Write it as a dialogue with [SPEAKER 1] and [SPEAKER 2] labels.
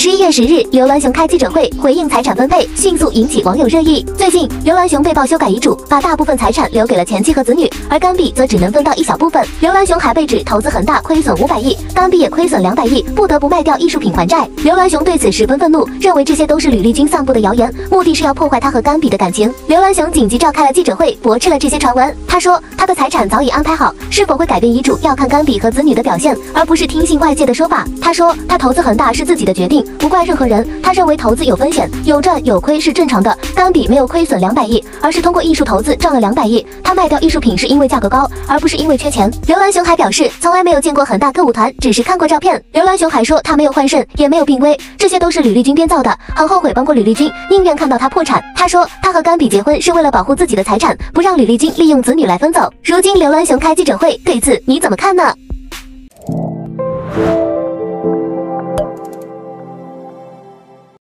[SPEAKER 1] 十一月十日，刘銮雄开记者会回应财产分配，迅速引起网友热议。最近，刘銮雄被曝修改遗嘱，把大部分财产留给了前妻和子女，而甘比则只能分到一小部分。刘銮雄还被指投资恒大亏损五百亿，甘比也亏损两百亿，不得不卖掉艺术品还债。刘銮雄对此十分愤怒，认为这些都是吕丽君散布的谣言，目的是要破坏他和甘比的感情。刘銮雄紧急召开了记者会，驳斥了这些传闻。他说，他的财产早已安排好，是否会改变遗嘱要看甘比和子女的表现，而不是听信外界的说法。他说，他投资恒大是自己的决定，不怪任何人。他认为投资有风险，有赚有亏是正常的。甘比没有亏损两百亿，而是通过艺术投资赚了两百亿。他卖掉艺术品是因为价格高，而不是因为缺钱。刘銮雄还表示，从来没有见过恒大歌舞团，只是看过照片。刘銮雄还说，他没有换肾，也没有病危，这些都是吕丽君编造的，很后悔帮过吕丽君，宁愿看到她破产。他说，他和甘比结婚是为了保护自己的财产，不让吕丽君利用子女来分走。如今刘銮雄开记者会，对此你怎么看呢？